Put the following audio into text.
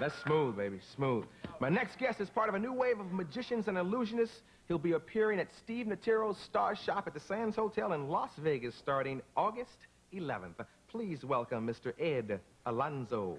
That's smooth, baby, smooth. My next guest is part of a new wave of magicians and illusionists. He'll be appearing at Steve Natero's Star Shop at the Sands Hotel in Las Vegas starting August 11th. Please welcome Mr. Ed Alonzo.